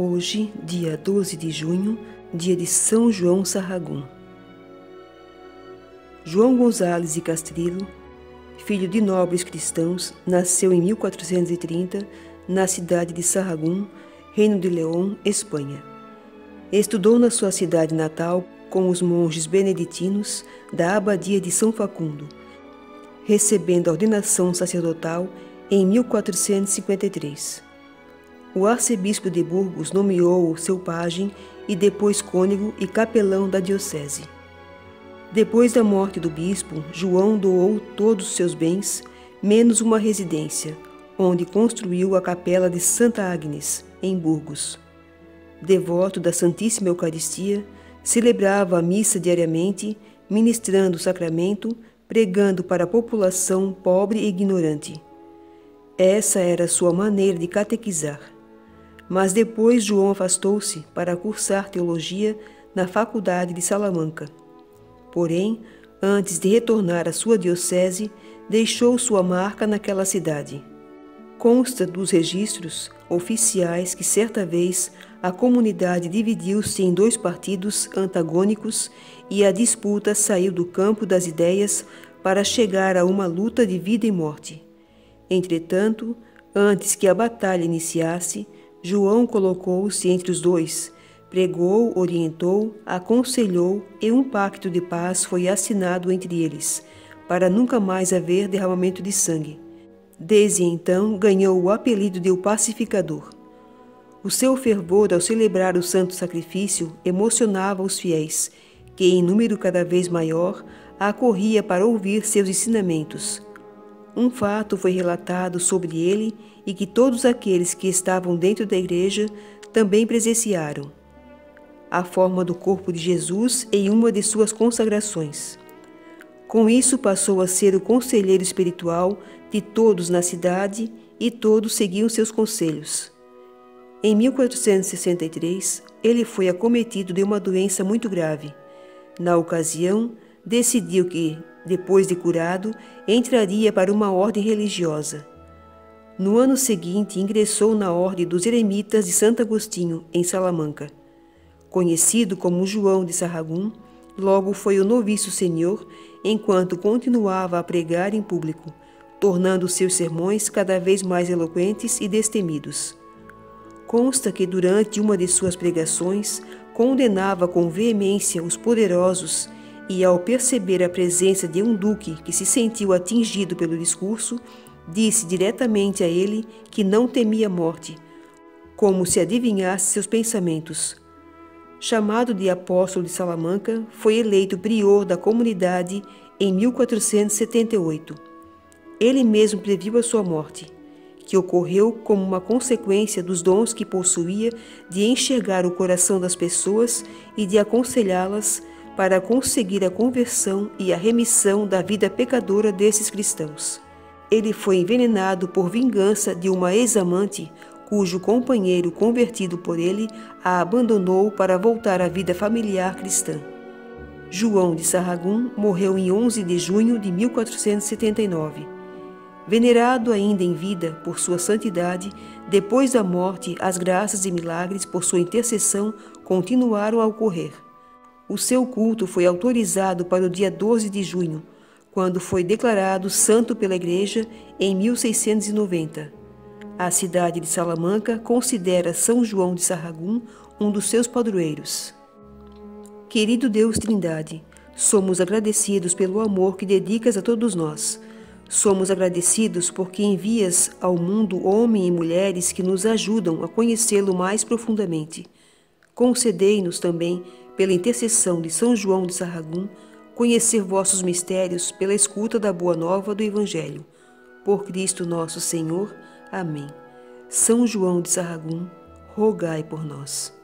Hoje, dia 12 de junho, dia de São João Sarragum. João Gonzales e Castrillo, filho de nobres cristãos, nasceu em 1430 na cidade de Sarragum, Reino de León, Espanha. Estudou na sua cidade natal com os monges beneditinos da Abadia de São Facundo, recebendo a ordenação sacerdotal em 1453 o arcebispo de Burgos nomeou-o seu pajem e depois cônego e capelão da diocese. Depois da morte do bispo, João doou todos os seus bens, menos uma residência, onde construiu a capela de Santa Agnes, em Burgos. Devoto da Santíssima Eucaristia, celebrava a missa diariamente, ministrando o sacramento, pregando para a população pobre e ignorante. Essa era sua maneira de catequizar. Mas depois João afastou-se para cursar teologia na Faculdade de Salamanca. Porém, antes de retornar à sua diocese, deixou sua marca naquela cidade. Consta dos registros oficiais que certa vez a comunidade dividiu-se em dois partidos antagônicos e a disputa saiu do campo das ideias para chegar a uma luta de vida e morte. Entretanto, antes que a batalha iniciasse, João colocou-se entre os dois, pregou, orientou, aconselhou e um pacto de paz foi assinado entre eles, para nunca mais haver derramamento de sangue. Desde então ganhou o apelido de o pacificador. O seu fervor ao celebrar o santo sacrifício emocionava os fiéis, que em número cada vez maior acorria para ouvir seus ensinamentos. Um fato foi relatado sobre ele e que todos aqueles que estavam dentro da igreja também presenciaram. A forma do corpo de Jesus em uma de suas consagrações. Com isso, passou a ser o conselheiro espiritual de todos na cidade e todos seguiam seus conselhos. Em 1463, ele foi acometido de uma doença muito grave. Na ocasião, decidiu que, depois de curado, entraria para uma ordem religiosa. No ano seguinte, ingressou na Ordem dos Eremitas de Santo Agostinho, em Salamanca. Conhecido como João de Sarragum, logo foi o noviço senhor, enquanto continuava a pregar em público, tornando seus sermões cada vez mais eloquentes e destemidos. Consta que durante uma de suas pregações condenava com veemência os poderosos e, ao perceber a presença de um duque que se sentiu atingido pelo discurso, disse diretamente a ele que não temia morte, como se adivinhasse seus pensamentos. Chamado de apóstolo de Salamanca, foi eleito prior da comunidade em 1478. Ele mesmo previu a sua morte, que ocorreu como uma consequência dos dons que possuía de enxergar o coração das pessoas e de aconselhá-las para conseguir a conversão e a remissão da vida pecadora desses cristãos ele foi envenenado por vingança de uma ex-amante cujo companheiro convertido por ele a abandonou para voltar à vida familiar cristã. João de Sarragum morreu em 11 de junho de 1479. Venerado ainda em vida por sua santidade, depois da morte, as graças e milagres por sua intercessão continuaram a ocorrer. O seu culto foi autorizado para o dia 12 de junho, quando foi declarado santo pela Igreja em 1690. A cidade de Salamanca considera São João de Sarragum um dos seus padroeiros. Querido Deus Trindade, somos agradecidos pelo amor que dedicas a todos nós. Somos agradecidos porque envias ao mundo homens e mulheres que nos ajudam a conhecê-lo mais profundamente. Concedei-nos também, pela intercessão de São João de Sarragum, conhecer vossos mistérios pela escuta da boa nova do Evangelho. Por Cristo nosso Senhor. Amém. São João de Sarragum, rogai por nós.